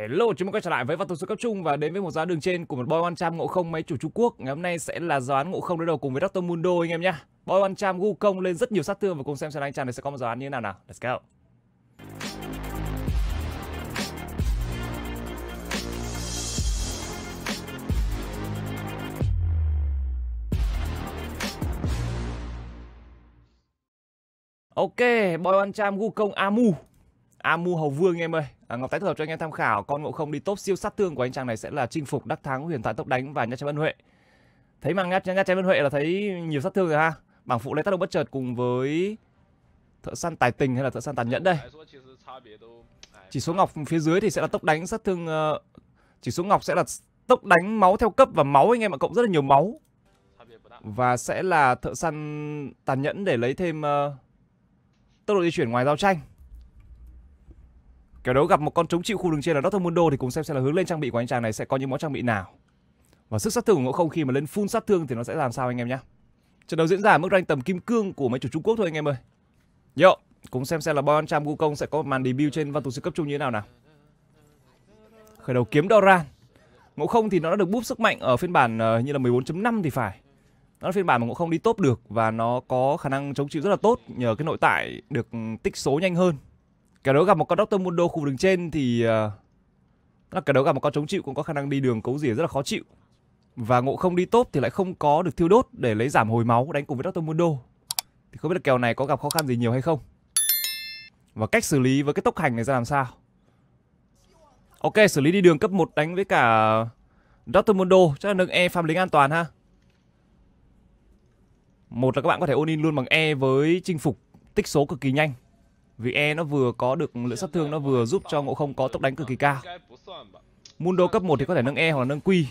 Hello, chúng mình quay trở lại với Văn tổng số cấp trung và đến với một giá đường trên của một boy one trăm ngộ không máy chủ Trung Quốc. Ngày hôm nay sẽ là giáo án ngộ không đối đầu cùng với Dr. Mundo anh em nhé. Boy one trăm gu công lên rất nhiều sát thương và cùng xem xem anh chàng này sẽ có một giáo án như thế nào nào. Let's go. Ok, boy one trăm gu công Amu. Amu Hầu Vương em ơi. À, Ngọc Tái hợp cho anh em tham khảo con ngộ không đi top siêu sát thương của anh chàng này sẽ là chinh phục đắc thắng huyền thoại tốc đánh và nha Trang vân huệ. Thấy mang nha, nha Trang vân huệ là thấy nhiều sát thương rồi ha. Bảng phụ lấy tác động bất chợt cùng với thợ săn tài tình hay là thợ săn tàn nhẫn đây. Chỉ số ngọc phía dưới thì sẽ là tốc đánh sát thương uh, chỉ số ngọc sẽ là tốc đánh máu theo cấp và máu anh em ạ cộng rất là nhiều máu. Và sẽ là thợ săn tàn nhẫn để lấy thêm uh, tốc độ di chuyển ngoài giao tranh. Kiểu đấu gặp một con chống chịu khu đường trên là Dr. Mundo thì cùng xem xem là hướng lên trang bị của anh chàng này sẽ có những món trang bị nào. Và sức sát thương của ngộ không khi mà lên full sát thương thì nó sẽ làm sao anh em nhé. Trận đấu diễn ra ở mức rank tầm kim cương của mấy chủ Trung Quốc thôi anh em ơi. Yo, cùng xem xem là Boyan Cham Wukong sẽ có màn debut trên văn tù sư cấp trung như thế nào nào. Khởi đầu kiếm Doran. Ngộ không thì nó đã được búp sức mạnh ở phiên bản uh, như là 14.5 thì phải. Nó là phiên bản mà ngộ không đi top được và nó có khả năng chống chịu rất là tốt nhờ cái nội tại được tích số nhanh hơn cái đấu gặp một con Doctor Mundo khu đường trên thì uh, là cái đấu gặp một con chống chịu cũng có khả năng đi đường cấu rỉa rất là khó chịu. Và ngộ không đi tốt thì lại không có được thiêu đốt để lấy giảm hồi máu đánh cùng với Doctor Mundo. Thì không biết là kèo này có gặp khó khăn gì nhiều hay không. Và cách xử lý với cái tốc hành này ra làm sao. Ok, xử lý đi đường cấp 1 đánh với cả Doctor Mundo chắc là nâng E farm lính an toàn ha. Một là các bạn có thể ôn in luôn bằng E với chinh phục tích số cực kỳ nhanh vì E nó vừa có được lượng sát thương, nó vừa giúp cho ngộ không có tốc đánh cực kỳ cao. Mundo cấp 1 thì có thể nâng E hoặc là nâng Q.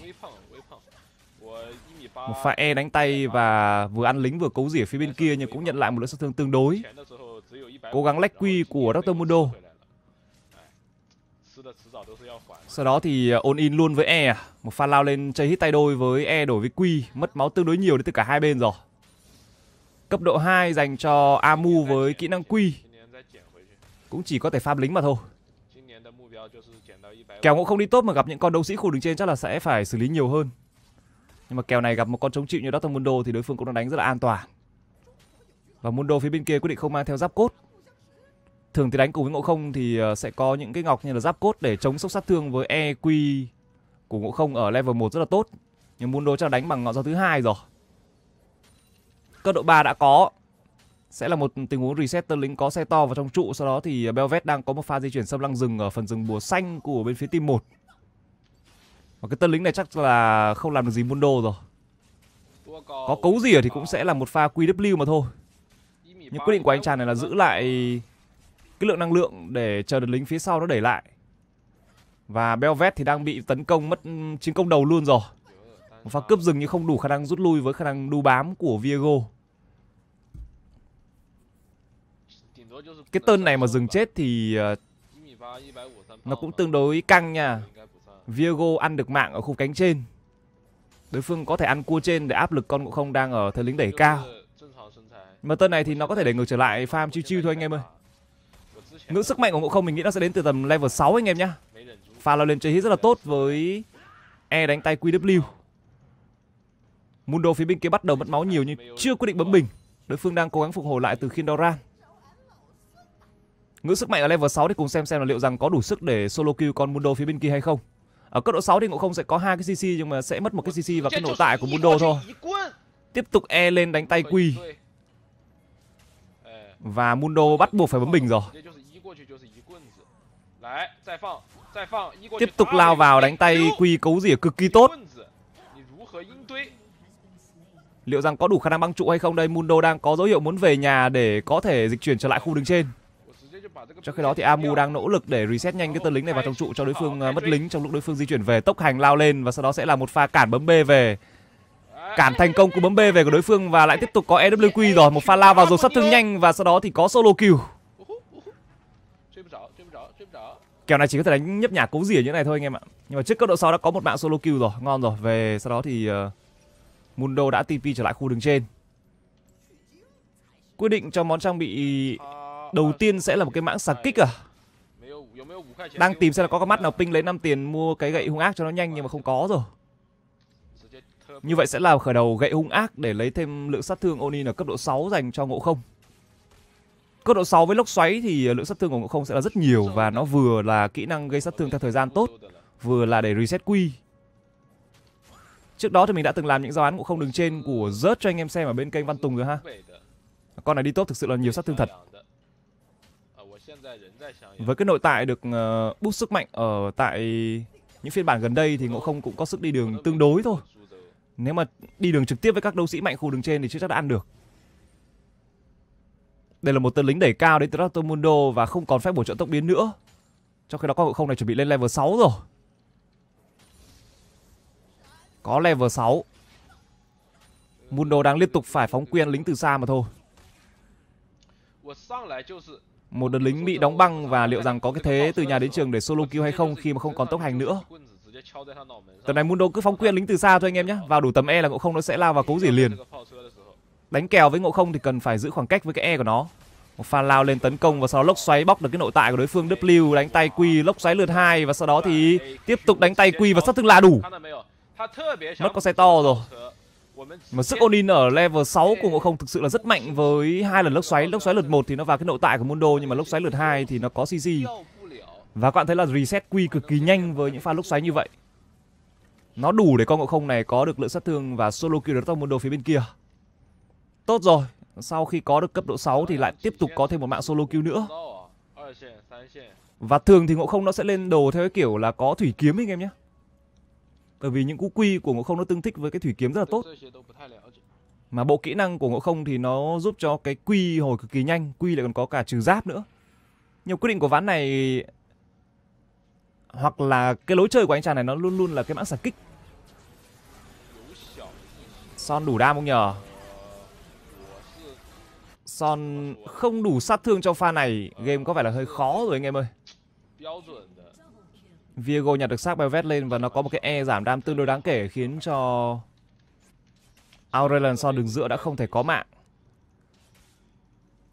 Một pha E đánh tay và vừa ăn lính vừa cấu rỉa phía bên kia nhưng cũng nhận lại một lượng sát thương tương đối. Cố gắng lách Q của Dr. Mundo. Sau đó thì à, ôn in luôn với E à. Một pha lao lên chơi hit tay đôi với E đổi với Q, Mất máu tương đối nhiều đến từ cả hai bên rồi Cấp độ 2 dành cho Amu với kỹ năng Q cũng chỉ có thể farm lính mà thôi. Kèo cũng không đi tốt mà gặp những con đấu sĩ khu đường trên chắc là sẽ phải xử lý nhiều hơn. Nhưng mà kèo này gặp một con chống chịu như Dr. Mundo thì đối phương cũng đang đánh rất là an toàn. Và Mundo phía bên kia quyết định không mang theo giáp cốt. Thường thì đánh cùng với ngộ không thì ờ, sẽ có những cái ngọc như là giáp cốt để chống sốc sát thương với EQ của ngộ không ở level 1 rất là tốt. Nhưng Mundo chắc là đánh bằng ngọn gió thứ hai rồi. Cấp độ 3 đã có sẽ là một tình huống reset, tân lính có xe to vào trong trụ. Sau đó thì à, Belvet đang có một pha di chuyển xâm lăng rừng ở phần rừng bùa xanh của bên phía team 1 và cái tân lính này chắc là không làm được gì Mundo rồi. Có cấu gì thì cũng sẽ là một pha QW mà thôi. Nhưng quyết định của anh chàng này là giữ lại cái lượng năng lượng để chờ được lính phía sau nó đẩy lại. Và Belvet thì đang bị tấn công, mất chiến công đầu luôn rồi. Một pha cướp rừng nhưng không đủ khả năng rút lui với khả năng đu bám của Viego. Cái tên này mà dừng chết thì ờ, nó cũng tương đối căng nha. Viego ăn được mạng ở khu cánh trên. Đối phương có thể ăn cua trên để áp lực con ngộ không đang ở thời lính đẩy cao. Mà tên này thì nó có thể đẩy ngược trở lại farm chiêu chiêu thôi anh em ơi. Ngưỡng sức mạnh của ngộ không mình nghĩ nó sẽ đến từ tầm level 6 anh em nhá. Pha lao lên chơi hit rất là tốt với E đánh tay QW. Mundo phía bên kia bắt đầu mất máu nhiều nhưng chưa quyết định bấm bình. Đối phương đang cố gắng phục hồi lại từ khi Doran. Ngữ sức mạnh ở level 6 thì cùng xem xem là liệu rằng có đủ sức để solo kill con Mundo phía bên kia hay không. Ở cấp độ 6 thì Ngộ không sẽ có hai cái CC nhưng mà sẽ mất một cái CC và cái nội tại của Mundo thôi. Tiếp tục E lên đánh tay Quy. Và Mundo bắt buộc phải bấm bình rồi. Tiếp tục lao vào đánh tay Quy cấu rỉa cực kỳ tốt. Liệu rằng có đủ khả năng băng trụ hay không đây, Mundo đang có dấu hiệu muốn về nhà để có thể dịch chuyển trở lại khu đứng trên trong khi đó thì Amu đang nỗ lực để reset nhanh cái tên lính này vào trong trụ cho đối phương uh, mất lính trong lúc đối phương di chuyển về tốc hành lao lên và sau đó sẽ là một pha cản bấm B về. Cản thành công của bấm B về của đối phương và lại tiếp tục có EWQ rồi, một pha lao vào rồi sát thương nhanh và sau đó thì có solo kill. Kèo này chỉ có thể đánh nhấp nhả cố rỉa như này thôi anh em ạ. Nhưng mà trước cấp độ 6 đã có một mạng solo kill rồi, ngon rồi. Về sau đó thì uh, Mundo đã TP trở lại khu đường trên. Quyết định cho món trang bị đầu tiên sẽ là một cái mãng xà kích à Đang tìm xem là có cái mắt nào ping lấy 5 tiền mua cái gậy hung ác cho nó nhanh nhưng mà không có rồi. Như vậy sẽ là khởi đầu gậy hung ác để lấy thêm lượng sát thương Oni ở cấp độ 6 dành cho ngộ không. Cấp độ 6 với lốc xoáy thì lượng sát thương của ngộ không sẽ là rất nhiều và nó vừa là kỹ năng gây sát thương theo thời gian tốt, vừa là để reset quy. Trước đó thì mình đã từng làm những giáo án ngộ không đường trên của rớt cho anh em xem ở bên kênh Văn Tùng rồi ha. Con này đi tốt thực sự là nhiều sát thương thật. Với cái nội tại được uh, boost sức mạnh ở tại những phiên bản gần đây thì ngộ không cũng có sức đi đường tương đối thôi. Nếu mà đi đường trực tiếp với các đấu sĩ mạnh khu đường trên thì chưa chắc đã ăn được. Đây là một tên lính đẩy cao đến từ Mundo và không còn phép bổ trợ tốc biến nữa. Trong khi đó con ngộ không này chuẩn bị lên level 6 rồi. Có level 6. Mundo đang liên tục phải phóng quyền lính từ xa mà thôi. Một đợt lính bị đóng băng và liệu rằng có cái thế từ nhà đến trường để solo kill hay không khi mà không còn tốc hành nữa. Tầm này Mundo cứ phóng quyền lính từ xa thôi anh em nhé. Vào đủ tầm E là ngộ không nó sẽ lao vào cố rỉa liền. Đánh kèo với ngộ không thì cần phải giữ khoảng cách với cái E của nó. Một pha lao lên tấn công và sau đó lốc xoáy bóc được cái nội tại của đối phương W, đánh tay Q lốc xoáy lượt hai và sau đó thì tiếp tục đánh tay Q và sát thương là đủ. Mất con xe to rồi. Mà sức Onin ở level 6 của Ngộ Không thực sự là rất mạnh với hai lần lốc xoáy. Lốc xoáy lượt 1 thì nó vào cái nội tại của Mundo nhưng mà lốc xoáy lượt 2 thì nó có CC. Và các bạn thấy là reset quy cực kỳ nhanh với những pha lốc xoáy như vậy. Nó đủ để con Ngộ Không này có được lượng sát thương và solo kill được Mundo phía bên kia. Tốt rồi, sau khi có được cấp độ 6 thì lại tiếp tục có thêm một mạng solo kill nữa. Và thường thì Ngộ Không nó sẽ lên đồ theo cái kiểu là có thủy kiếm anh em nhé. Bởi vì những cú quy của Ngộ Không nó tương thích với cái thủy kiếm rất là tốt. Mà bộ kỹ năng của Ngộ Không thì nó giúp cho cái quy hồi cực kỳ nhanh, quy lại còn có cả trừ giáp nữa. Nhiều quyết định của ván này hoặc là cái lối chơi của anh chàng này nó luôn luôn là cái mãng xà kích. Son đủ đam không nhờ? Son không đủ sát thương cho pha này, game có vẻ là hơi khó rồi anh em ơi. Viego nhặt được xác Belvet lên và nó có một cái E giảm đam tương đối đáng kể khiến cho Aurelion Son đường giữa đã không thể có mạng.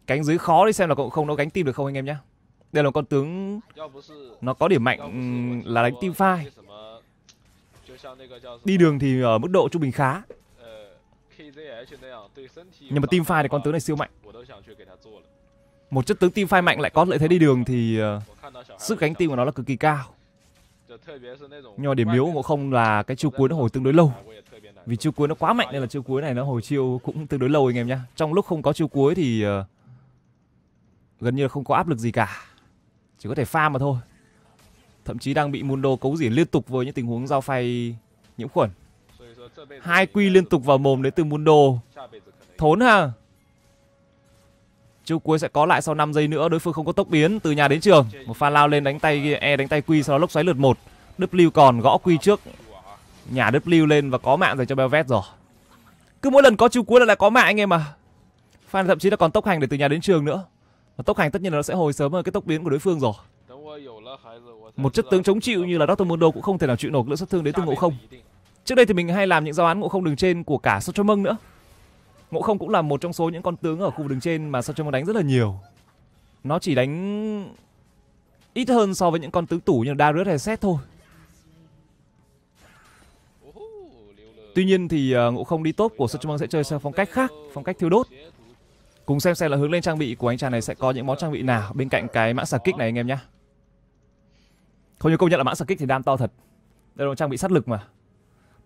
Cánh dưới khó đi xem là cậu không, nó gánh tim được không anh em nhé. Đây là một con tướng nó có điểm mạnh ừ, là đánh tim phai. Đi đường thì ở mức độ trung bình khá. Nhưng mà team phai thì con tướng này siêu mạnh. Một chất tướng team phai mạnh lại có lợi thế đi đường thì ờ, sức gánh tim của nó là cực kỳ cao. Nhưng mà điểm yếu của không là cái chiêu cuối nó hồi tương đối lâu. Vì chiêu cuối nó quá mạnh nên là chiêu cuối này nó hồi chiêu cũng tương đối lâu anh em nhá. Trong lúc không có chiêu cuối thì uh, gần như là không có áp lực gì cả. Chỉ có thể farm mà thôi. Thậm chí đang bị Mundo cấu rỉa liên tục với những tình huống giao phay nhiễm khuẩn. Hai quy liên tục vào mồm đến từ Mundo. Thốn ha. Chiêu cuối sẽ có lại sau 5 giây nữa, đối phương không có tốc biến, từ nhà đến trường. Một pha lao lên đánh tay E đánh tay Quy, sau đó lốc xoáy lượt một. W còn gõ Quy trước. Nhà W lên và có mạng dành cho Belvet rồi. Cứ mỗi lần có chiêu cuối là lại có mạng anh em à. fan thậm chí là còn tốc hành để từ nhà đến trường nữa. Và tốc hành tất nhiên là nó sẽ hồi sớm hơn cái tốc biến của đối phương rồi. Một chất tướng chống chịu như là Dr. Mundo cũng không thể nào chịu nổi lượng sát thương đến từ ngộ không. Trước đây thì mình hay làm những giao án ngộ không đường trên của cả Sochomong nữa. Ngộ không cũng là một trong số những con tướng ở khu vực đường trên mà Sochomong đánh rất là nhiều. Nó chỉ đánh ít hơn so với những con tướng tủ như Darius hay Set thôi. Tuy nhiên thì uh, ngộ không đi tốt của Sochomong sẽ chơi theo phong cách khác, phong cách thiêu đốt. Cùng xem xem là hướng lên trang bị của anh chàng này sẽ có những món trang bị nào bên cạnh cái mã xà kích này anh em nhé. Không như công nhận là mã xà kích thì đam to thật. Đây là một trang bị sát lực mà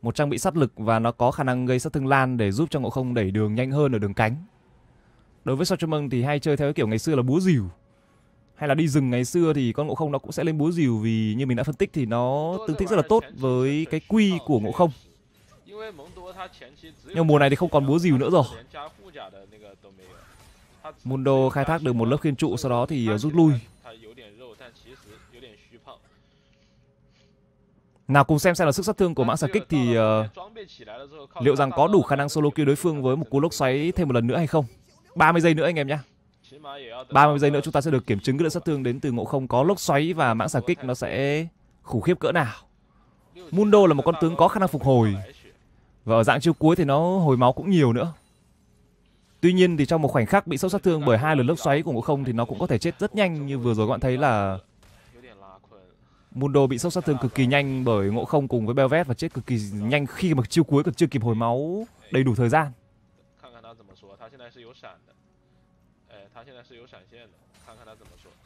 một trang bị sát lực và nó có khả năng gây sát thương lan để giúp cho ngộ không đẩy đường nhanh hơn ở đường cánh. Đối với Sochomong thì hay chơi theo cái kiểu ngày xưa là búa rìu. Hay là đi rừng ngày xưa thì con ngộ không nó cũng sẽ lên búa rìu vì như mình đã phân tích thì nó tương thích rất là tốt với cái quy của ngộ không. Nhưng mùa này thì không còn búa rìu nữa rồi. Mundo khai thác được một lớp khiên trụ, sau đó thì ờ, rút lui. Nào cùng xem xem là sức sát thương của mãng xà kích thì uh, liệu rằng có đủ khả năng solo kill đối phương với một cú lốc xoáy thêm một lần nữa hay không? 30 giây nữa anh em nhé. 30 giây nữa chúng ta sẽ được kiểm chứng cái lượng sát thương đến từ ngộ không có lốc xoáy và mãng xà kích nó sẽ khủng khiếp cỡ nào. Mundo là một con tướng có khả năng phục hồi. Và ở dạng chiêu cuối thì nó hồi máu cũng nhiều nữa. Tuy nhiên thì trong một khoảnh khắc bị sốc sát thương bởi hai lần lốc xoáy của ngộ không thì nó cũng có thể chết rất nhanh như vừa rồi các bạn thấy là Mundo bị sốc sát thương cực kỳ nhanh bởi Ngộ Không cùng với Belvet và chết cực kỳ nhanh khi mà chiêu cuối còn chưa kịp hồi máu đầy đủ thời gian.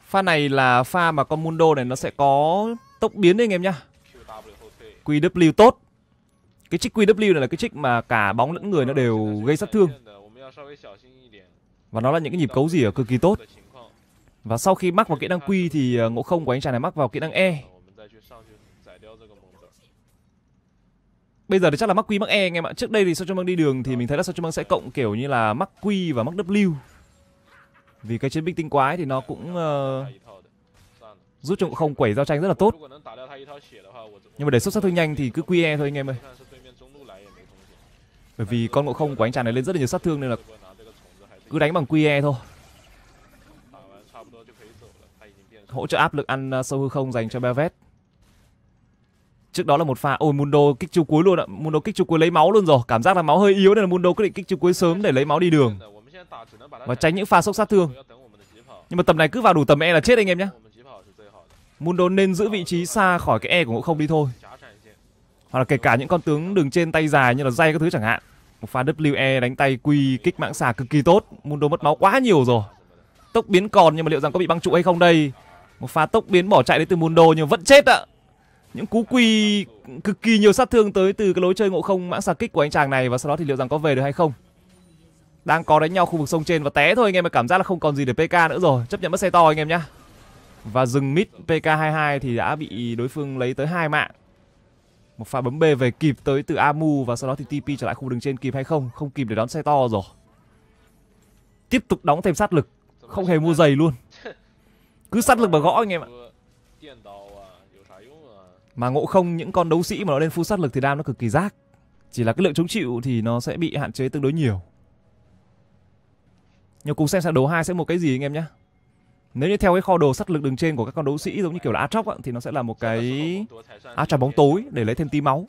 Pha này là pha mà con Mundo này nó sẽ có tốc biến đấy anh em nhá. QW tốt. Cái trích QW này là cái trích mà cả bóng lẫn người nó đều gây sát thương. Và nó là những cái nhịp cấu gì ở cực kỳ tốt. Và sau khi mắc vào kỹ năng Q thì ờ, ngộ không của anh chàng này mắc vào kỹ năng E bây giờ thì chắc là mắc quy mắc e anh em ạ. Trước đây thì sao cho băng đi đường thì mình thấy là sao cho băng sẽ cộng kiểu như là mắc quy và mắc w. Vì cái chiến binh tinh quái thì nó cũng uh, giúp cho không quẩy giao tranh rất là tốt. Nhưng mà để xuất sát thương nhanh thì cứ quy e thôi anh em ơi. Bởi vì con ngộ không của anh chàng này lên rất là nhiều sát thương nên là cứ đánh bằng quy e thôi. Hỗ trợ áp lực ăn ờ, sâu hư không dành cho Belvet trước đó là một pha, ôi, Mundo kích chiêu cuối luôn ạ. Mundo kích chiêu cuối lấy máu luôn rồi. Cảm giác là máu hơi yếu nên là Mundo quyết định kích chiêu cuối sớm để lấy máu đi đường. Và tránh những pha sốc sát thương. Nhưng mà tầm này cứ vào đủ tầm e là chết anh em nhé. Mundo nên giữ vị trí xa khỏi cái e của ngộ không đi thôi. Hoặc là kể cả những con tướng đường trên tay dài như là dây các thứ chẳng hạn. Một pha WE đánh tay quy kích mạng xà cực kỳ tốt. Mundo mất máu quá nhiều rồi. Tốc biến còn nhưng mà liệu rằng có bị băng trụ hay không đây? Một pha tốc biến bỏ chạy đến từ Mundo nhưng vẫn chết ạ. à. Những cú quy cực kỳ nhiều sát thương tới từ cái lối chơi ngộ không mãng xà kích của anh chàng này và sau đó thì liệu rằng có về được hay không? Đang có đánh nhau khu vực sông trên và té thôi anh em mà cảm giác là không còn gì để PK nữa rồi. Chấp nhận mất xe to anh em nhá. Và dừng mid PK22 thì đã bị đối phương lấy tới hai mạng. Một pha bấm B về kịp tới từ Amu và sau đó thì TP trở lại khu đường trên kịp hay không? Không kịp để đón xe to rồi. Tiếp tục đóng thêm sát lực, không hề mua giày luôn. Cứ sát lực mà gõ anh em ạ mà ngộ không những con đấu sĩ mà nó lên full sát lực thì đam nó cực kỳ rác chỉ là cái lượng chống chịu thì nó sẽ bị hạn chế tương đối nhiều. Nhưng cùng xem xem đấu hai sẽ một cái gì anh em nhé nếu như theo cái kho đồ sát lực đường trên của các con đấu sĩ giống như kiểu là Atrox thì nó sẽ là một cái Atrox bóng tối để lấy thêm tí máu.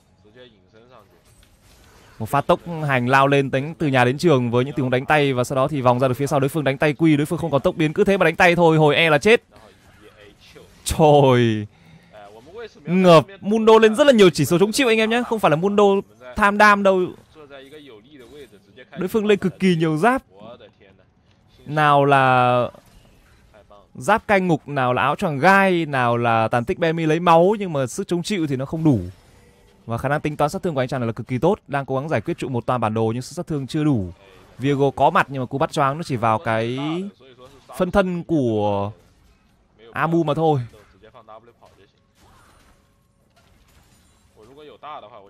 Một phát tốc hành lao lên tính từ nhà đến trường với những tình huống đánh tay và sau đó thì vòng ra được phía sau đối phương đánh tay quy, đối phương không có tốc biến, cứ thế mà đánh tay thôi, hồi e là chết. Trời ngợp Mundo lên rất là nhiều chỉ số chống chịu anh em nhé. Không phải là Mundo tham đam đâu. Đối phương lên cực kỳ nhiều giáp. Nào là Giáp canh ngục, nào là áo choàng gai Nào là tàn tích Bemi lấy máu Nhưng mà sức chống chịu thì nó không đủ. Và khả năng tính toán sát thương của anh chàng này là cực kỳ tốt. Đang cố gắng giải quyết trụ một toàn bản đồ Nhưng sức sát thương chưa đủ. Virgo có mặt nhưng mà cú bắt choáng nó chỉ vào cái Phân thân của Amu mà thôi.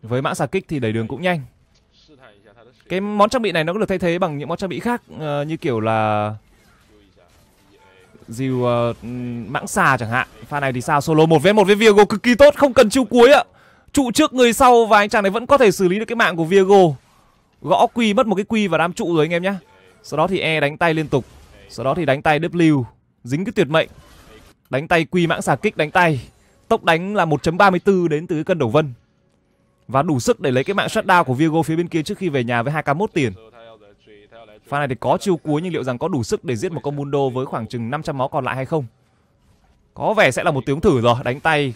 với mã xà kích thì đẩy đường cũng nhanh. Cái món trang bị này nó cũng được thay thế bằng những món trang bị khác uh, như kiểu là dìu uh, mãng xà chẳng hạn. Pha này thì sao? Solo một v một với viego cực kỳ tốt không cần chiêu cuối ạ. Trụ trước người sau và anh chàng này vẫn có thể xử lý được cái mạng của viego. Gõ quy mất một cái quy và đám trụ rồi anh em nhá. sau đó thì e đánh tay liên tục. Sau đó thì đánh tay w dính cái tuyệt mệnh. Đánh tay quy mãng xà kích đánh tay. Tốc đánh là 1.34 đến từ cái cân đầu vân và đủ sức để lấy cái mạng shutdown của Virgo phía bên kia trước khi về nhà với 2k1 tiền. Pha này thì có chiêu cuối nhưng liệu rằng có đủ sức để giết một con Mundo với khoảng chừng 500 máu còn lại hay không? Có vẻ sẽ là một tiếng thử rồi, đánh tay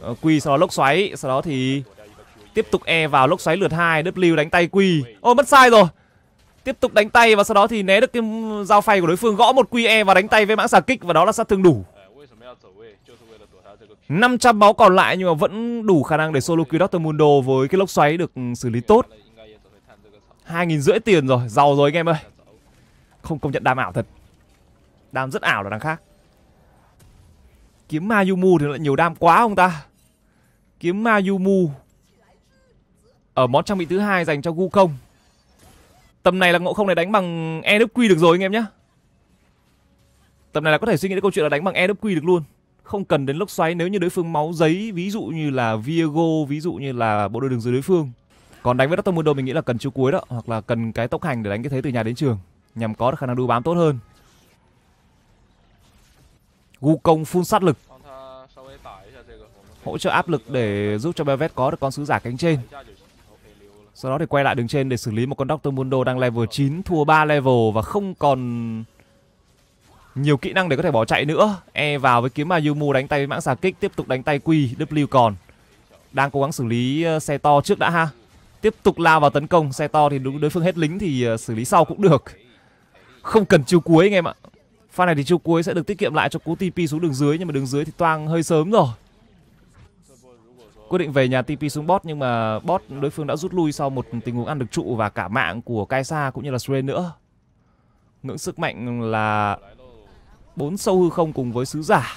ờ, Q sau đó lốc xoáy, sau đó thì tiếp tục E vào lốc xoáy lượt 2, W đánh tay Q. ôi mất sai rồi. Tiếp tục đánh tay và sau đó thì né được cái dao phay của đối phương gõ một QE và đánh tay với mã xà kích và đó là sát thương đủ. 500 máu còn lại nhưng mà vẫn đủ khả năng để solo kill Dr. Mundo với cái lốc xoáy được ừ, xử lý tốt. 2.000 rưỡi tiền rồi, giàu rồi anh em ơi. Không công nhận đam ảo thật. Đam rất ảo là đằng khác. Kiếm ma Yumu thì lại nhiều đam quá không ta? Kiếm ma Yumu ở món trang bị thứ hai dành cho Wukong. Tầm này là ngộ không này đánh bằng EWQ được rồi anh em nhé. Tầm này là có thể suy nghĩ đến câu chuyện là đánh bằng EWQ được luôn không cần đến lốc xoáy nếu như đối phương máu giấy, ví dụ như là Viego, ví dụ như là bộ đôi đường dưới đối phương. Còn đánh với Doctor Mundo mình nghĩ là cần chiếu cuối đó, hoặc là cần cái tốc hành để đánh cái thế từ nhà đến trường, nhằm có được khả năng đu bám tốt hơn. Gu công phun sát lực. Hỗ trợ áp lực để giúp cho Bevet có được con sứ giả cánh trên. Sau đó thì quay lại đường trên để xử lý một con Doctor Mundo đang level 9 thua 3 level và không còn nhiều kỹ năng để có thể bỏ chạy nữa. E vào với kiếm mà yumu đánh tay với mãng xà kích, tiếp tục đánh tay quy, w còn. Đang cố gắng xử lý ờ, xe to trước đã ha. Tiếp tục lao vào tấn công, xe to thì đúng đối phương hết lính thì ờ, xử lý sau cũng được. Không cần chiêu cuối anh em ạ. Pha này thì chiêu cuối sẽ được tiết kiệm lại cho cú tp xuống đường dưới, nhưng mà đường dưới thì toang hơi sớm rồi. Quyết định về nhà TP xuống bot, nhưng mà bot đối phương đã rút lui sau một tình huống ăn được trụ và cả mạng của Kaisa cũng như là Sren nữa. Ngưỡng sức mạnh là bốn sâu hư không cùng với sứ giả.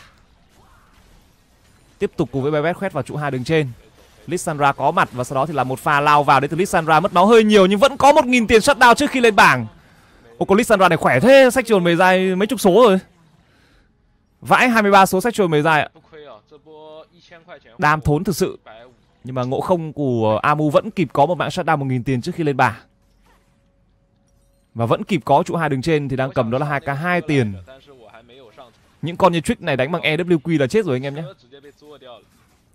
Tiếp tục cùng với Bebet khoét vào trụ hai đường trên. Lissandra có mặt và sau đó thì là một pha lao vào đến từ Lissandra. Mất máu hơi nhiều nhưng vẫn có một nghìn tiền shutdown trước khi lên bảng. Ô có Lissandra này khỏe thế, sách trường về dài mấy chục số rồi. Vãi 23 số sách trường về dài ạ. Đam thốn thực sự. Nhưng mà ngộ không của Amu vẫn kịp có một mạng shutdown một nghìn tiền trước khi lên bảng. Và vẫn kịp có trụ hai đường trên thì đang cầm đó là hai k hai tiền. Những con như trick này đánh bằng EWQ là chết rồi anh em nhé.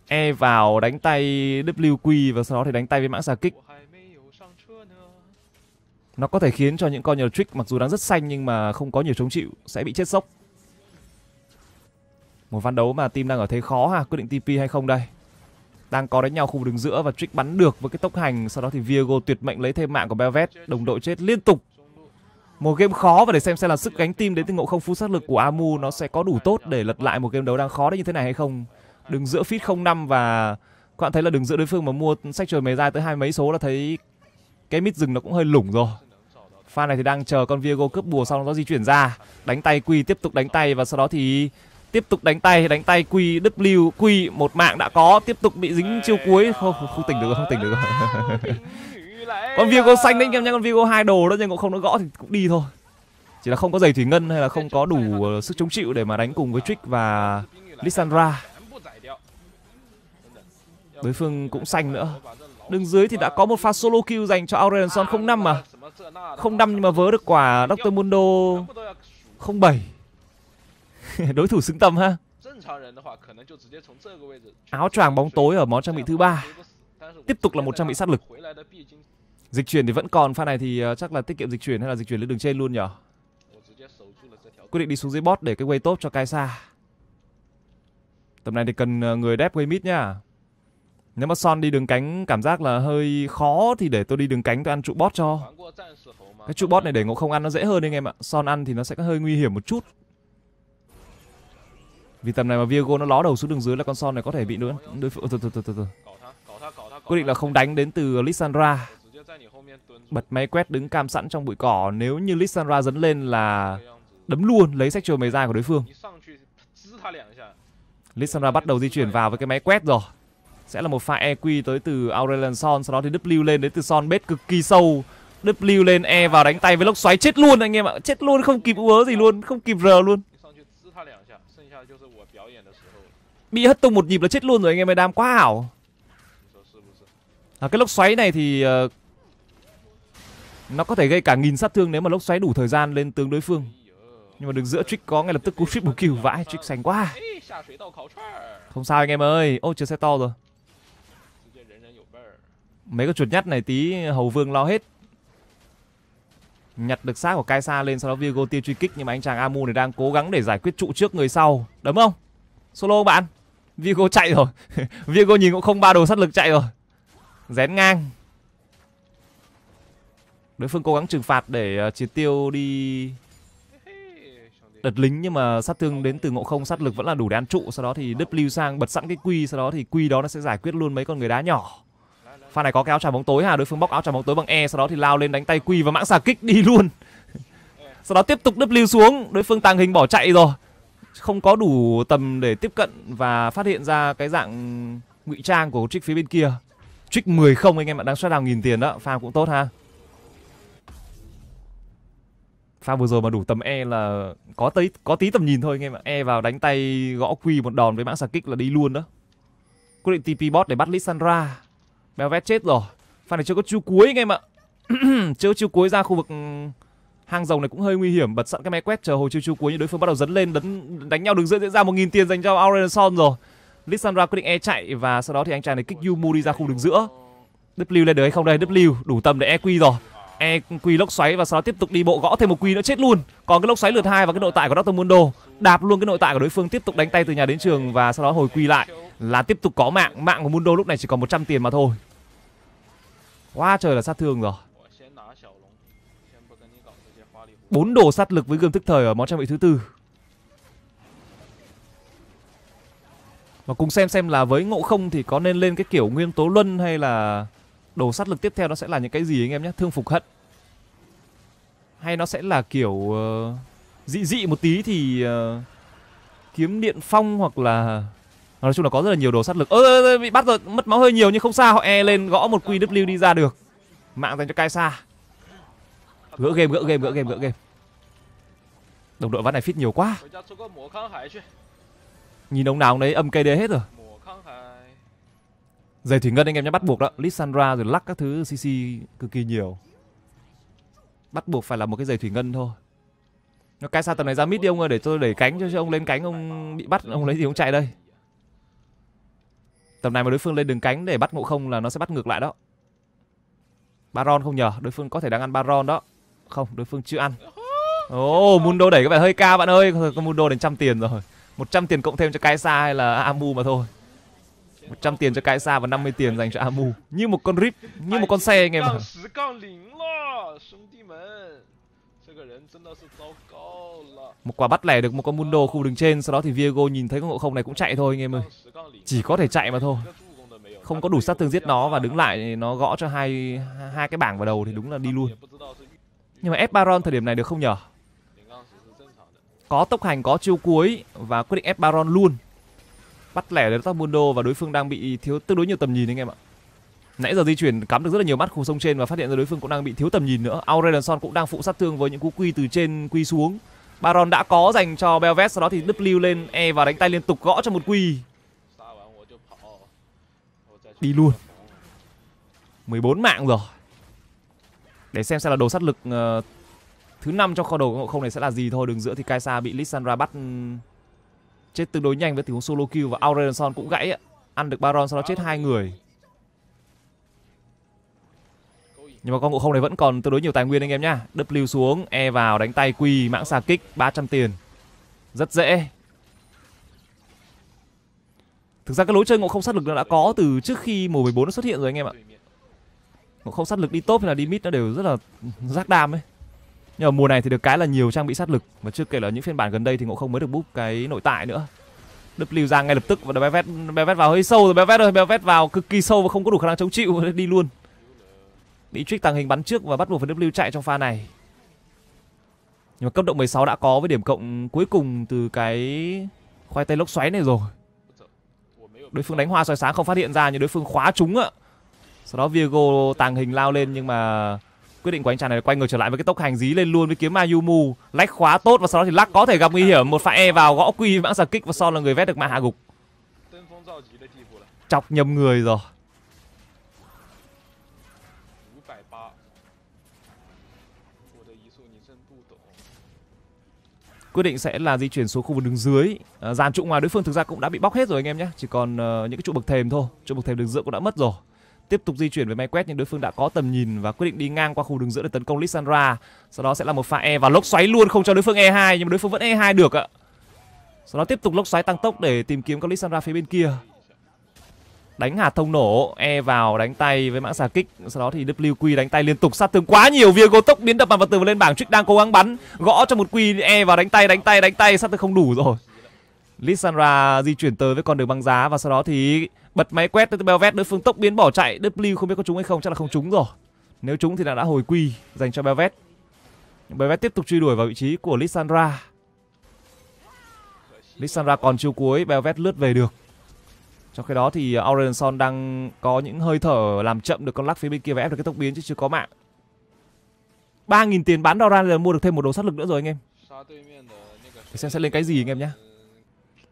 E vào đánh tay WQ và sau đó thì đánh tay với mã xà kích. Nó có thể khiến cho những con nhiều trick mặc dù đang rất xanh nhưng mà không có nhiều chống chịu sẽ bị chết sốc. Một ván đấu mà team đang ở thế khó ha, quyết định TP hay không đây. Đang có đánh nhau khu vực đường giữa và trick bắn được với cái tốc hành, sau đó thì Viego tuyệt mệnh lấy thêm mạng của Belvet, đồng đội chết liên tục một game khó và để xem xem là sức gánh team đến từ ngộ không phu sát lực của Amu nó sẽ có đủ tốt để lật lại một game đấu đang khó đấy như thế này hay không. Đừng giữa fit 05 và các bạn thấy là đừng giữa đối phương mà mua sách trời mề dài tới hai mấy số là thấy cái mid rừng nó cũng hơi lủng rồi. Pha này thì đang chờ con Viego cướp bùa xong nó di chuyển ra, đánh tay quy tiếp tục đánh tay và sau đó thì tiếp tục đánh tay đánh tay quy w quy một mạng đã có tiếp tục bị dính chiêu cuối không không tỉnh được không tỉnh được con Vigo xanh đấy anh em nhá con Vigo hai đồ đó nhưng cũng không nó gõ thì cũng đi thôi chỉ là không có giày thủy ngân hay là không có đủ ờ, sức chống chịu để mà đánh cùng với Trick và Lissandra đối phương cũng xanh nữa Đường dưới thì đã có một pha solo kill dành cho Aurelion 05 mà. 05 nhưng mà vớ được quả Dr. Mundo 07. Đối thủ xứng tầm ha. Áo choàng bóng tối ở món trang bị thứ ba. Tiếp tục là một trang bị sát lực. Dịch chuyển thì vẫn còn, pha này thì ờ, chắc là tiết kiệm dịch chuyển hay là dịch chuyển lên đường trên luôn nhỉ? Quyết định đi xuống dưới bot để cái way tốt cho Kaisa. Tầm này thì cần ờ, người đép way mid nhá. Nếu mà Son đi đường cánh cảm giác là hơi khó thì để tôi đi đường cánh tôi ăn trụ bot cho. Cái trụ bot này để ngộ không ăn nó dễ hơn anh em ạ. Son ăn thì nó sẽ hơi nguy hiểm một chút. Vì tầm này mà Viego nó ló đầu xuống đường dưới là con Son này có thể bị nữa. Đối phương. Quyết định là không đánh đến từ Lissandra. Bật máy quét đứng cam sẵn trong bụi cỏ, nếu như Lissandra dấn lên là đấm luôn lấy sách trôi mày dai của đối phương. Lissandra bắt đầu di chuyển vào với cái máy quét rồi. Sẽ là một pha EQ tới từ Aurelion Son, sau đó thì W lên đến từ Son bết cực kỳ sâu. W lên E vào đánh tay với lốc xoáy chết luôn anh em ạ, chết luôn không kịp ú gì luôn, không kịp R luôn. Bị hất tung một nhịp là chết luôn rồi anh em ơi, đam quá ảo. À, cái lốc xoáy này thì uh, nó có thể gây cả nghìn sát thương nếu mà lốc xoáy đủ thời gian lên tướng đối phương. Nhưng mà được giữa trick có ngay lập tức cú triple kill, vãi, trick sành quá. Không sao anh em ơi. Ô, chưa xe to rồi. Mấy cái chuột nhắt này tí hầu vương lo hết. Nhặt được xác của Kaisa lên, sau đó Virgo tiêu truy kích, nhưng mà anh chàng Amu này đang cố gắng để giải quyết trụ trước người sau. Đấm không? Solo bạn. Virgo chạy rồi. Virgo nhìn cũng không ba đồ sát lực chạy rồi. dén ngang đối phương cố gắng trừng phạt để uh, triệt tiêu đi đợt lính nhưng mà sát thương đến từ ngộ không sát lực vẫn là đủ để ăn trụ. Sau đó thì W sang bật sẵn cái quy sau đó thì quy đó nó sẽ giải quyết luôn mấy con người đá nhỏ. Pha này có cái áo trà bóng tối hà đối phương bóc áo trà bóng tối bằng e sau đó thì lao lên đánh tay quy và mãng xà kích đi luôn. Sau đó tiếp tục W xuống đối phương tàng hình bỏ chạy rồi. Không có đủ tầm để tiếp cận và phát hiện ra cái dạng ngụy trang của trích phía bên kia. Trích 10 không anh em bạn đang xoát đào nghìn tiền đó pha cũng tốt ha pha vừa rồi mà đủ tầm e là có tí có tí tầm nhìn thôi anh em ạ. E vào đánh tay gõ quy một đòn với mãng xà kích là đi luôn đó. Quyết định TP bot để bắt Lissandra. Belvet chết rồi. Pha này chưa có chiêu cuối anh em ạ. Chưa có chiêu cuối ra khu vực ừ, hang rồng này cũng hơi nguy hiểm. Bật sẵn cái máy quét chờ hồi chiêu chiêu cuối nhưng đối phương bắt đầu dấn lên đánh đánh nhau đường giữa diễn ra một nghìn tiền dành cho Aurelion Son rồi. Lissandra quyết định e chạy và sau đó thì anh chàng này kích Yumu đi ra khu đường giữa. W lên được hay không đây? W, đủ tầm để EQ rồi e quy lốc xoáy và sau đó tiếp tục đi bộ gõ thêm một quỳ nữa, chết luôn. Còn cái lốc xoáy lượt hai và cái nội tại của Dr. Mundo, đạp luôn cái nội tại của đối phương, tiếp tục đánh tay từ nhà đến trường và sau đó hồi quỳ lại là tiếp tục có mạng. Mạng của Mundo lúc này chỉ còn 100 tiền mà thôi. Quá trời là sát thương rồi. Bốn đồ sát lực với gươm thức thời ở món trang bị thứ tư. Và cùng xem xem là với ngộ không thì có nên lên cái kiểu nguyên tố luân hay là Đồ sát lực tiếp theo nó sẽ là những cái gì anh em nhé? Thương phục hận. Hay nó sẽ là kiểu uh, Dị dị một tí thì uh, Kiếm điện phong hoặc là Nói chung là có rất là nhiều đồ sát lực. Ơ bị bắt rồi mất máu hơi nhiều nhưng không sao Họ e lên gõ một QW đi ra được. Mạng dành cho cai xa Gỡ game gỡ game gỡ game gỡ game. Đồng đội ván này fit nhiều quá. Nhìn ông nào ông đấy âm cây đế hết rồi giày thủy ngân anh em nhé bắt buộc đó. Lissandra rồi lắc các thứ cc cực kỳ nhiều. Bắt buộc phải là một cái giày thủy ngân thôi. Nó cái sao tầm này ra mid đi ông ơi để tôi đẩy cánh cho, cho ông lên cánh ông bị bắt ông lấy gì ông chạy đây. Tầm này mà đối phương lên đường cánh để bắt ngộ không là nó sẽ bắt ngược lại đó. Baron không nhờ đối phương có thể đang ăn baron đó. Không đối phương chưa ăn. Ồ oh, mundo đẩy các bạn hơi cao bạn ơi con mundo đến trăm tiền rồi. 100 tiền cộng thêm cho Kaisa hay là Amu mà thôi. 100 tiền cho cái xa và 50 tiền dành cho Amu. Như một con rip, như một con xe anh em ạ. Một quả bắt lẻ được một con Mundo khu đường trên, sau đó thì Viego nhìn thấy con ngộ không này cũng chạy thôi anh em ơi. Chỉ có thể chạy mà thôi. Không có đủ sát thương giết nó và đứng lại nó gõ cho hai hai cái bảng vào đầu thì đúng là đi luôn. Nhưng mà ép Baron thời điểm này được không nhở? Có tốc hành, có chiêu cuối và quyết định ép Baron luôn bắt lẻ đến Mundo và đối phương đang bị thiếu tương đối nhiều tầm nhìn anh em ạ. Nãy giờ di chuyển cắm được rất là nhiều mắt khu sông trên và phát hiện ra đối phương cũng đang bị thiếu tầm nhìn nữa. Aurelion Son cũng đang phụ sát thương với những cú quy từ trên quy xuống. Baron đã có dành cho Belvet sau đó thì W lên E và đánh tay liên tục gõ cho một quy. Đi luôn. 14 mạng rồi. Để xem xem là đồ sát lực uh, thứ năm trong kho đồ ngộ không này sẽ là gì thôi. Đường giữa thì Kaisa bị Lissandra bắt ừ, chết tương đối nhanh với tình huống solo kill và Aurelion cũng gãy ạ. Ăn được Baron sau đó chết hai người. Nhưng mà con ngộ không này vẫn còn tương đối nhiều tài nguyên anh em nhá. W xuống, E vào đánh tay Q, mãng xà kích 300 tiền. Rất dễ. Thực ra cái lối chơi ngộ không sát lực nó đã có từ trước khi mùa 14 nó xuất hiện rồi anh em ạ. Ngộ không sát lực đi top hay là đi mid nó đều rất là rác đam ấy nhưng mà mùa này thì được cái là nhiều trang bị sát lực. Và chưa kể là những phiên bản gần đây thì ngộ không mới được búp cái nội tại nữa. W ra ngay lập tức và bé vét bé vét vào hơi sâu rồi, bé vét rồi bé vét vào cực kỳ sâu và không có đủ khả năng chống chịu. Đi luôn. Bị trích tàng hình bắn trước và bắt buộc phải W chạy trong pha này. Nhưng mà cấp độ 16 đã có với điểm cộng cuối cùng từ cái khoai tây lốc xoáy này rồi. Đối phương đánh hoa soi sáng không phát hiện ra nhưng đối phương khóa chúng ạ. Sau đó Virgo tàng hình lao lên nhưng mà quyết định của anh chàng này là quay ngược trở lại với cái tốc hành dí lên luôn với kiếm Mayumu lách khóa tốt và sau đó thì lắc có thể gặp nguy hiểm. Một pha e vào gõ quy mãng xà kích và sau là người vét được mã hạ gục. Chọc nhầm người rồi. Quyết định sẽ là di chuyển xuống khu vực đứng dưới. À, dàn trụ ngoài đối phương thực ra cũng đã bị bóc hết rồi anh em nhé. Chỉ còn uh, những cái trụ bậc thềm thôi. Trụ bậc thềm đứng giữa cũng đã mất rồi tiếp tục di chuyển với máy quét nhưng đối phương đã có tầm nhìn và quyết định đi ngang qua khu đường giữa để tấn công Lissandra. Sau đó sẽ là một pha e và lốc xoáy luôn không cho đối phương e2 nhưng mà đối phương vẫn e2 được ạ. Sau đó tiếp tục lốc xoáy tăng tốc để tìm kiếm con Lissandra phía bên kia. Đánh hạt thông nổ e vào, đánh tay với mãng xà kích. Sau đó thì WQ đánh tay liên tục, sát thương quá nhiều. Viego tốc biến đập mặt vào tường và lên bảng, Trick đang cố gắng bắn. Gõ cho một Q e vào, đánh tay đánh tay đánh tay, sát thương không đủ rồi. Lissandra di chuyển tới với con đường băng giá và sau đó thì bật máy quét tới Belvet đối phương tốc biến bỏ chạy. W không biết có trúng hay không, chắc là không trúng rồi. Nếu trúng thì là đã hồi quy dành cho Belvet. Belvet tiếp tục truy đuổi vào vị trí của Lissandra. Lissandra còn chiêu cuối, Belvet lướt về được. Trong khi đó thì Aurelion Son đang có những hơi thở làm chậm được con lắc phía bên kia và ép được cái tốc biến chứ chưa có mạng. 3.000 tiền bán Doran là mua được thêm một đồ sát lực nữa rồi anh em. Xem sẽ lên cái gì anh em nhé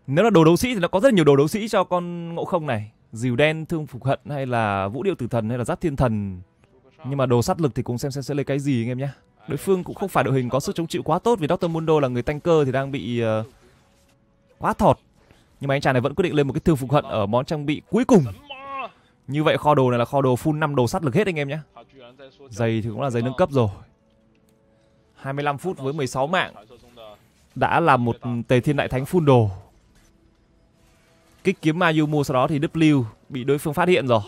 nếu là đồ đấu sĩ thì nó có rất là nhiều đồ đấu sĩ cho con ngộ không này. Dìu đen thương phục hận hay là vũ điệu tử thần hay là giáp thiên thần. Nhưng mà đồ sát lực thì cùng xem xem sẽ lấy cái gì anh em nhé. Đối phương cũng không phải đội hình có sức chống chịu quá tốt vì Doctor Mundo là người tanker thì đang bị uh, quá thọt. Nhưng mà anh chàng này vẫn quyết định lên một cái thương phục hận ở món trang bị cuối cùng. Như vậy kho đồ này là kho đồ full năm đồ sát lực hết anh em nhé. Giày thì cũng là giày nâng cấp rồi. 25 phút với 16 mạng. Đã là một tề thiên đại thánh full đồ. Kích kiếm Mayumu sau đó thì W bị đối phương phát hiện rồi.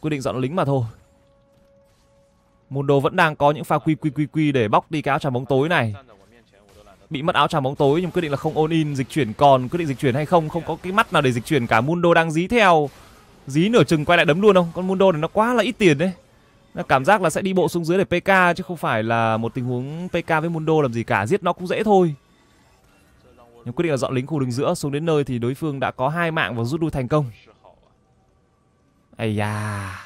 Quyết định dọn lính mà thôi. Mundo vẫn đang có những pha quy quy quy quy để bóc đi cái áo tràm bóng tối này. Bị mất áo tràm bóng tối nhưng quyết định là không ôn in, dịch chuyển còn, quyết định dịch chuyển hay không không có cái mắt nào để dịch chuyển. Cả Mundo đang dí theo, dí nửa chừng quay lại đấm luôn không? Con Mundo này nó quá là ít tiền đấy. Nó cảm giác là sẽ đi bộ xuống dưới để PK chứ không phải là một tình huống PK với Mundo làm gì cả. Giết nó cũng dễ thôi nhưng quyết định là dọn lính khu đường giữa, xuống đến nơi thì đối phương đã có hai mạng và rút lui thành công. Ây da.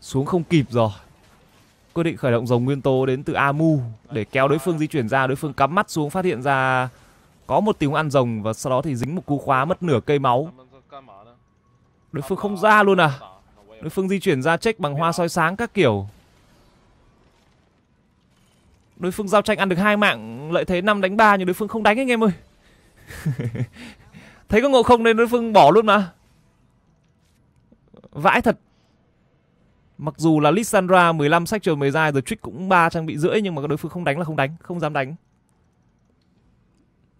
Xuống không kịp rồi. Quyết định khởi động dòng nguyên tố đến từ Amu để kéo đối phương di chuyển ra. Đối phương cắm mắt xuống, phát hiện ra có một tiếng ăn rồng và sau đó thì dính một cú khóa mất nửa cây máu. Đối phương không ra luôn à. Đối phương di chuyển ra check bằng hoa soi sáng các kiểu đối phương giao tranh ăn được hai mạng lợi thế năm đánh ba nhưng đối phương không đánh anh em ơi thấy có ngộ không nên đối phương bỏ luôn mà vãi thật Mặc dù là Lissandra 15 sách trường 10 dài rồi Trick cũng ba trang bị rưỡi nhưng mà đối phương không đánh là không đánh, không dám đánh.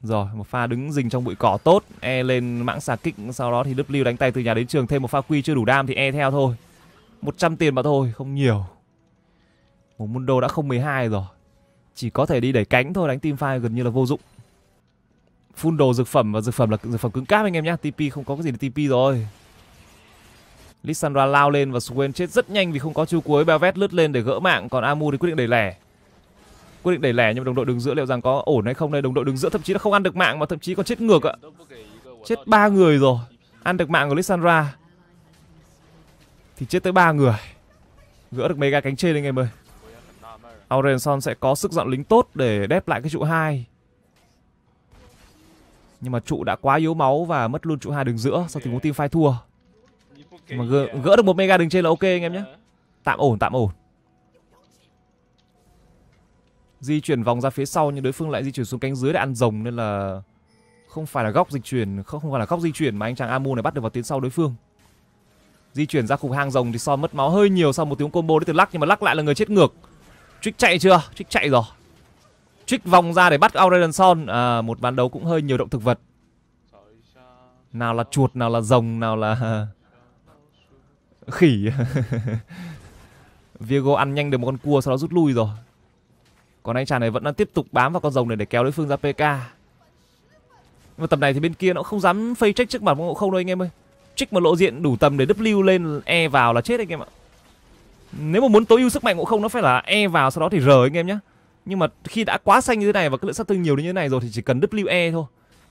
Rồi, một pha đứng rình trong bụi cỏ tốt, E lên mãng xà kích, sau đó thì W đánh tay từ nhà đến trường thêm một pha quy chưa đủ đam thì E theo thôi. 100 tiền mà thôi, không nhiều. Một Mundo đã không 12 rồi. Chỉ có thể đi đẩy cánh thôi, đánh team fight gần như là vô dụng. phun đồ dược phẩm và dược phẩm là dược phẩm cứng cáp anh em nhá. TP không có cái gì để TP rồi. Lissandra lao lên và Swain chết rất nhanh vì không có chu cuối. Belvet lướt lên để gỡ mạng, còn Amu thì quyết định đẩy lẻ. Quyết định đẩy lẻ nhưng mà đồng đội đứng giữa liệu rằng có ổn hay không đây? Đồng đội đứng giữa thậm chí là không ăn được mạng mà thậm chí còn chết ngược ạ. Chết ba người rồi. Ăn được mạng của Lissandra. Thì chết tới ba người. Gỡ được mega cánh trên anh em ơi. Aurenson sẽ có sức dọn lính tốt để đép lại cái trụ 2. Nhưng mà trụ đã quá yếu máu và mất luôn trụ hai đường giữa sau tình huống team fight thua. Mà gỡ, gỡ được một mega đường trên là ok anh em nhé. Tạm ổn tạm ổn. Di chuyển vòng ra phía sau nhưng đối phương lại di chuyển xuống cánh dưới để ăn rồng nên là không phải là góc dịch chuyển không không phải là góc di chuyển mà anh chàng Amu này bắt được vào tiến sau đối phương. Di chuyển ra khu hang rồng thì so mất máu hơi nhiều sau một tiếng combo đến từ lắc nhưng mà lắc lại là người chết ngược trick chạy chưa? Trick chạy rồi. Trick vòng ra để bắt Aurelion Son. À, một ván đấu cũng hơi nhiều động thực vật. Nào là chuột nào là rồng nào là khỉ. Viego ăn nhanh được một con cua sau đó rút lui rồi. Còn anh chàng này vẫn đang tiếp tục bám vào con rồng này để kéo đối phương ra PK nhưng mà tầm này thì bên kia nó không dám phây trách trước mặt ngộ không đâu anh em ơi. Trích một lộ diện đủ tầm để W lên E vào là chết anh em ạ nếu mà muốn tối ưu sức mạnh ngộ không, nó phải là E vào sau đó thì R anh em nhé nhưng mà khi đã quá xanh như thế này và cái lượng sát thương nhiều như thế này rồi thì chỉ cần WE thôi.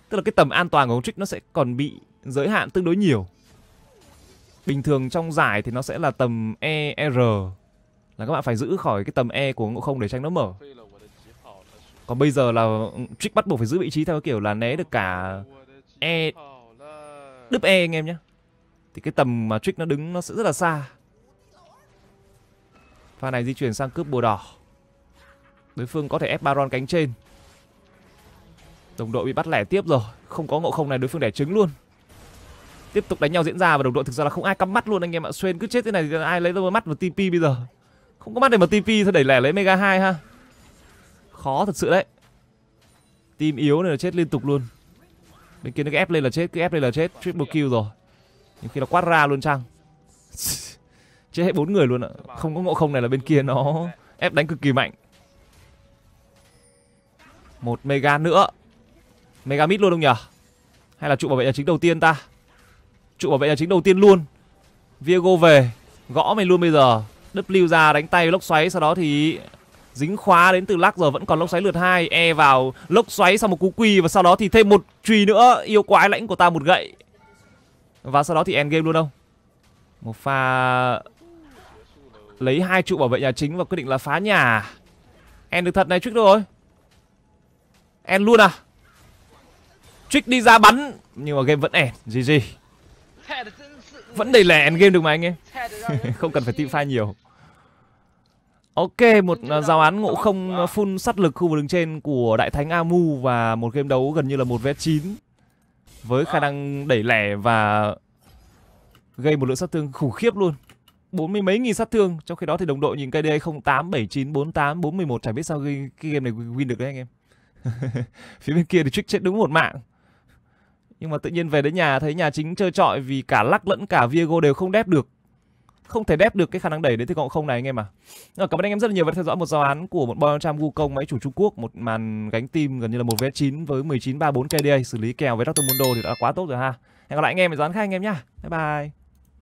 Tức là cái tầm an toàn của ông trích nó sẽ còn bị giới hạn tương đối nhiều. Bình thường trong giải thì nó sẽ là tầm ER là các bạn phải giữ khỏi cái tầm E của ngộ không để tránh nó mở. Còn bây giờ là trích bắt buộc phải giữ vị trí theo kiểu là né được cả E đứt E anh em nhé thì cái tầm mà trick nó đứng nó sẽ rất là xa pha này di chuyển sang cướp bùa đỏ. Đối phương có thể ép baron cánh trên. Đồng đội bị bắt lẻ tiếp rồi. Không có ngộ không này đối phương đẻ trứng luôn. Tiếp tục đánh nhau diễn ra và đồng đội thực ra là không ai cắm mắt luôn, anh em ạ. Xuyên cứ chết thế này thì ai lấy đâu mắt vào TP bây giờ? Không có mắt để mà TP thôi đẩy lẻ lấy mega 2 ha. Khó thật sự đấy. Team yếu này là chết liên tục luôn. Bên kia nó cứ ép lên là chết, cứ ép lên là chết. Triple kill rồi. Nhưng khi nó quát ra luôn chăng? chết hết bốn người luôn ạ. Không có ngộ không này là bên kia nó ép đánh cực kỳ mạnh. Một mega nữa. Mega mid luôn không nhở hay là trụ bảo vệ nhà chính đầu tiên ta? Trụ bảo vệ nhà chính đầu tiên luôn. Viego về. Gõ mày luôn bây giờ. W ra đánh tay lốc xoáy sau đó thì dính khóa đến từ lắc giờ vẫn còn lốc xoáy lượt hai. E vào lốc xoáy sau một cú quỳ và sau đó thì thêm một trùy nữa. Yêu quái lãnh của ta một gậy. Và sau đó thì end game luôn đâu một pha lấy hai trụ bảo vệ nhà chính và quyết định là phá nhà. En được thật này trích rồi? En luôn à? Trích đi ra bắn nhưng mà game vẫn end gì. vẫn đầy lẻ end game được mà anh em. Không cần phải team fight nhiều. Ok, một à, giao án ngộ không phun full sát lực khu vực đứng trên của Đại Thánh Amu và một game đấu gần như là một vé 9 với khả năng đẩy lẻ và gây một lượng sát thương khủng khiếp luôn bốn mươi mấy nghìn sát thương trong khi đó thì đồng đội nhìn KDA 08 79 48 411 chả biết sao cái, cái game này win được đấy anh em phía bên kia thì trick chết đúng một mạng nhưng mà tự nhiên về đến nhà thấy nhà chính chơi trọi vì cả lắc lẫn cả Viego đều không đép được không thể đép được cái khả năng đẩy đến thì cộng không này anh em à. Rồi, cảm ơn anh em rất là nhiều đã theo dõi một giáo án của một boy trăm Wukong máy chủ Trung Quốc, một màn gánh team gần như là một vé 9 với 19 34 KDA xử lý kèo với Dr. Mundo thì đã quá tốt rồi ha. Hẹn gặp lại anh em ở giáo án khác anh em nhá. Bye bye.